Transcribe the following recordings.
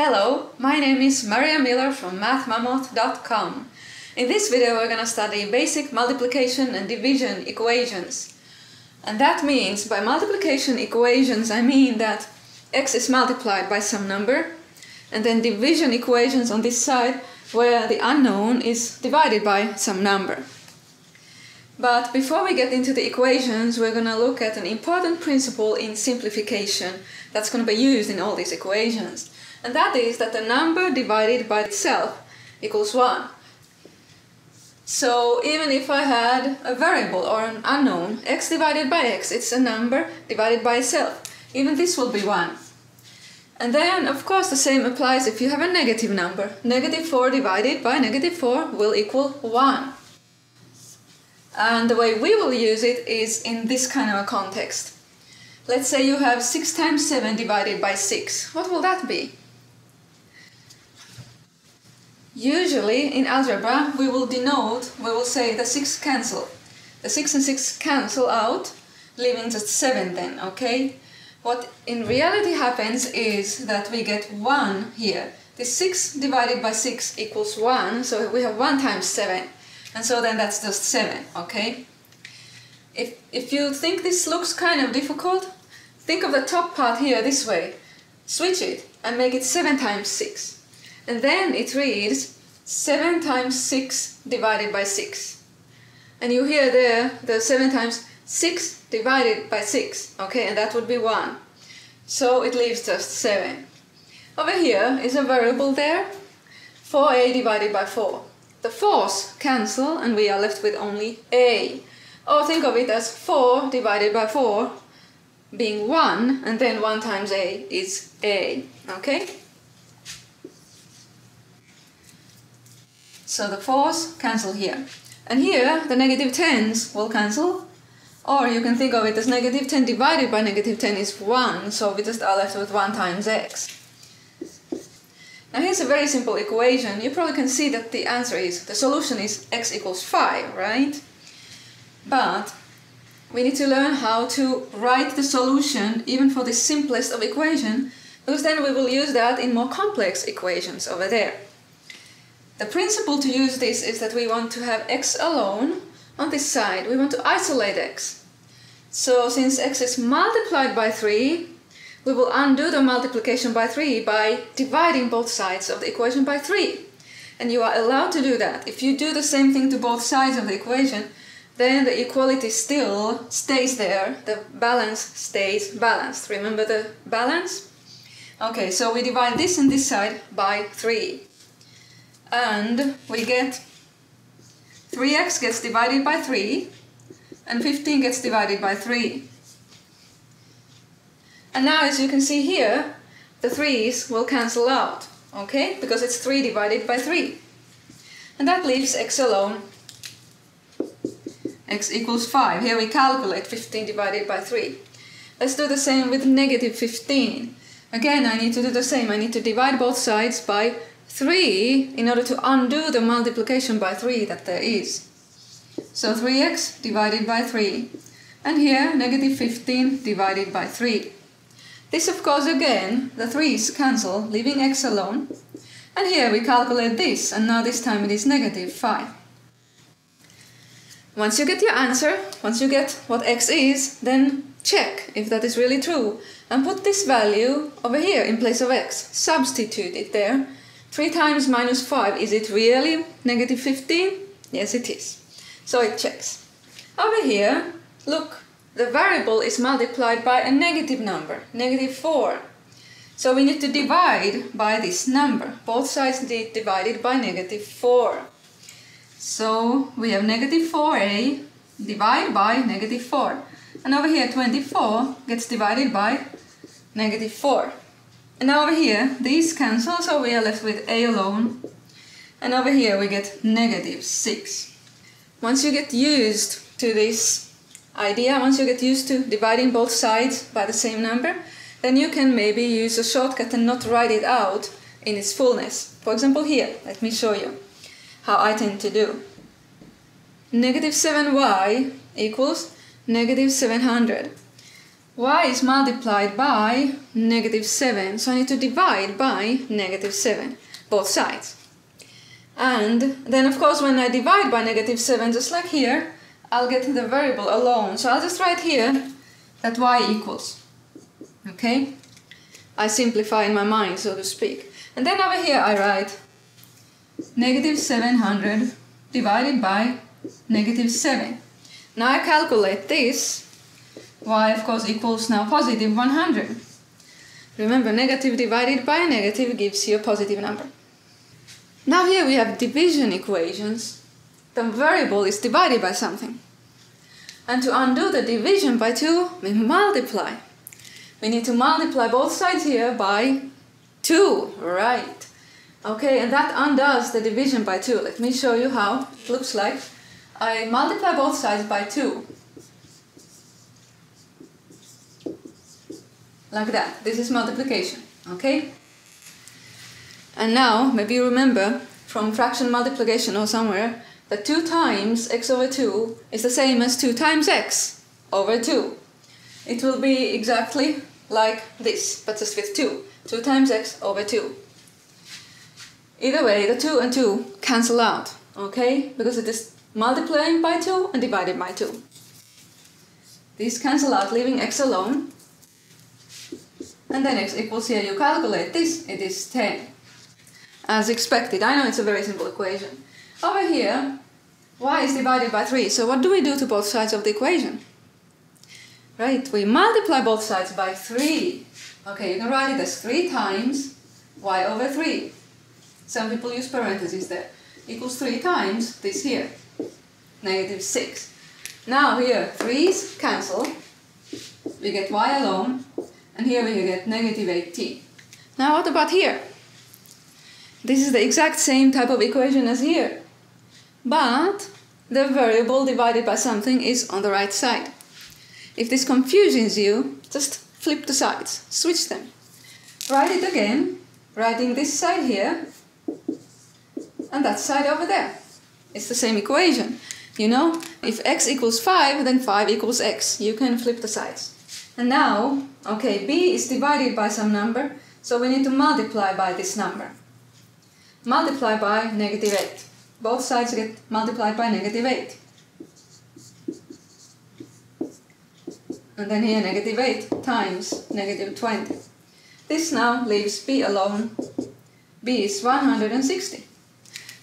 Hello, my name is Maria Miller from MathMammoth.com. In this video we're going to study basic multiplication and division equations. And that means by multiplication equations I mean that x is multiplied by some number and then division equations on this side where the unknown is divided by some number. But before we get into the equations, we're going to look at an important principle in simplification that's going to be used in all these equations. And that is that the number divided by itself equals 1. So even if I had a variable or an unknown, x divided by x, it's a number divided by itself. Even this will be 1. And then, of course, the same applies if you have a negative number. Negative 4 divided by negative 4 will equal 1. And the way we will use it is in this kind of a context. Let's say you have 6 times 7 divided by 6. What will that be? Usually in algebra we will denote, we will say the 6 cancel. The 6 and 6 cancel out, leaving just 7 then, okay? What in reality happens is that we get 1 here. The 6 divided by 6 equals 1, so we have 1 times 7. And so then that's just 7, okay? If, if you think this looks kind of difficult, think of the top part here this way. Switch it and make it 7 times 6. And then it reads 7 times 6 divided by 6. And you hear there the 7 times 6 divided by 6, okay, and that would be 1. So it leaves just 7. Over here is a variable there, 4a divided by 4 the 4's cancel and we are left with only a. Or think of it as 4 divided by 4 being 1 and then 1 times a is a. Okay? So the 4's cancel here. And here the negative 10's will cancel. Or you can think of it as negative 10 divided by negative 10 is 1, so we just are left with 1 times x. Now here's a very simple equation. You probably can see that the answer is, the solution is x equals 5, right? But we need to learn how to write the solution even for the simplest of equation, because then we will use that in more complex equations over there. The principle to use this is that we want to have x alone on this side. We want to isolate x. So since x is multiplied by 3, we will undo the multiplication by 3 by dividing both sides of the equation by 3. And you are allowed to do that. If you do the same thing to both sides of the equation, then the equality still stays there, the balance stays balanced. Remember the balance? Okay, so we divide this and this side by 3. And we get 3x gets divided by 3, and 15 gets divided by 3. And now as you can see here, the 3's will cancel out, okay? Because it's 3 divided by 3. And that leaves x alone. x equals 5. Here we calculate 15 divided by 3. Let's do the same with negative 15. Again, I need to do the same. I need to divide both sides by 3 in order to undo the multiplication by 3 that there is. So 3x divided by 3. And here, negative 15 divided by 3. This of course again, the 3's cancel, leaving x alone. And here we calculate this, and now this time it is negative 5. Once you get your answer, once you get what x is, then check if that is really true. And put this value over here in place of x. Substitute it there. 3 times minus 5, is it really negative 15? Yes, it is. So it checks. Over here, look, the variable is multiplied by a negative number, negative 4. So we need to divide by this number. Both sides need divided by negative 4. So we have negative 4a divided by negative 4. And over here 24 gets divided by negative 4. And over here these cancel, so we are left with a alone. And over here we get negative 6. Once you get used to this idea, once you get used to dividing both sides by the same number, then you can maybe use a shortcut and not write it out in its fullness. For example here, let me show you how I tend to do. Negative 7y equals negative 700. Y is multiplied by negative 7. So I need to divide by negative 7, both sides. And then of course when I divide by negative 7, just like here, I'll get the variable alone. So I'll just write here that y equals. Okay? I simplify in my mind, so to speak. And then over here I write negative 700 divided by negative 7. Now I calculate this. Y of course equals now positive 100. Remember, negative divided by negative gives you a positive number. Now here we have division equations. The variable is divided by something. And to undo the division by 2, we multiply. We need to multiply both sides here by 2, right? Okay, and that undoes the division by 2. Let me show you how it looks like. I multiply both sides by 2. Like that. This is multiplication, okay? And now, maybe you remember from fraction multiplication or somewhere, that 2 times x over 2 is the same as 2 times x over 2. It will be exactly like this, but just with 2. 2 times x over 2. Either way, the 2 and 2 cancel out, okay? Because it is multiplying by 2 and divided by 2. These cancel out, leaving x alone. And then x equals here, you calculate this, it is 10 as expected. I know it's a very simple equation. Over here, y is divided by 3. So what do we do to both sides of the equation? Right, we multiply both sides by 3. Okay, you can write it as 3 times y over 3. Some people use parentheses there. Equals 3 times this here, negative 6. Now here, 3's cancel. We get y alone. And here we get negative 18. Now what about here? This is the exact same type of equation as here. But the variable divided by something is on the right side. If this confuses you, just flip the sides, switch them. Write it again, writing this side here and that side over there. It's the same equation. You know, if x equals 5, then 5 equals x. You can flip the sides. And now, okay, b is divided by some number, so we need to multiply by this number multiply by negative 8. Both sides get multiplied by negative 8. And then here negative 8 times negative 20. This now leaves b alone. b is 160.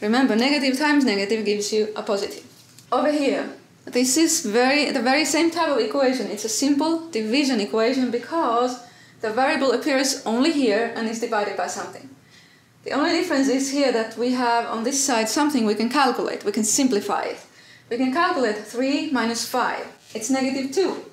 Remember, negative times negative gives you a positive. Over here, this is very the very same type of equation. It's a simple division equation because the variable appears only here and is divided by something. The only difference is here that we have on this side something we can calculate, we can simplify it. We can calculate 3 minus 5. It's negative 2.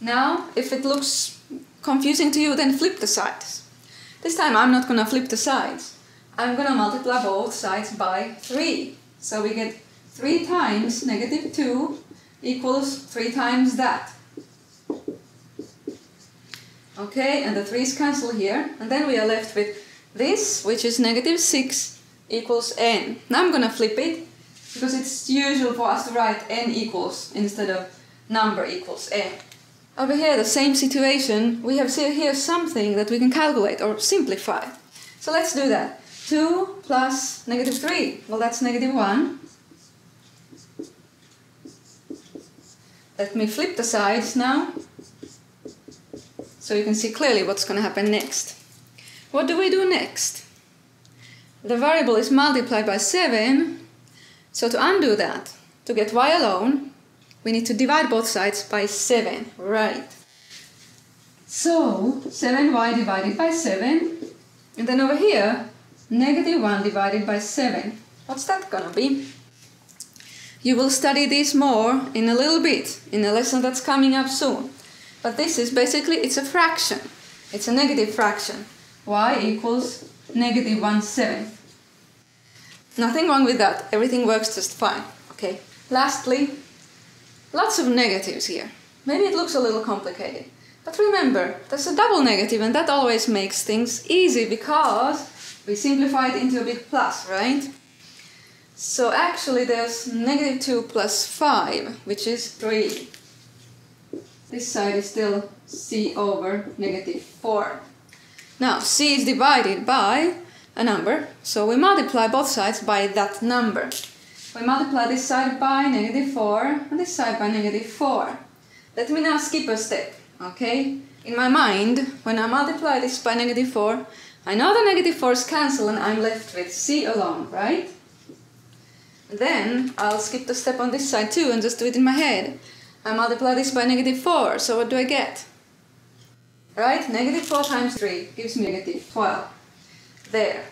Now, if it looks confusing to you, then flip the sides. This time I'm not going to flip the sides. I'm going to multiply both sides by 3. So we get 3 times negative 2 equals 3 times that. Okay, and the 3's cancel here. And then we are left with this, which is negative 6 equals n. Now I'm going to flip it, because it's usual for us to write n equals instead of number equals n. Over here, the same situation, we have here something that we can calculate or simplify. So let's do that. 2 plus negative 3, well that's negative 1. Let me flip the sides now so you can see clearly what's going to happen next. What do we do next? The variable is multiplied by 7, so to undo that, to get y alone, we need to divide both sides by 7, right? So, 7y divided by 7, and then over here, negative 1 divided by 7. What's that gonna be? You will study this more in a little bit, in a lesson that's coming up soon. But this is basically, it's a fraction. It's a negative fraction. y equals negative 1 7. Nothing wrong with that. Everything works just fine. Okay. Lastly, lots of negatives here. Maybe it looks a little complicated. But remember, there's a double negative and that always makes things easy because we simplify it into a big plus, right? So actually there's negative 2 plus 5, which is 3. This side is still c over negative 4. Now c is divided by a number, so we multiply both sides by that number. We multiply this side by negative 4 and this side by negative 4. Let me now skip a step, okay? In my mind, when I multiply this by negative 4, I know the negative 4's cancel and I'm left with c alone, right? Then I'll skip the step on this side too and just do it in my head. I multiply this by negative 4, so what do I get? Right? Negative 4 times 3 gives me negative 12. There.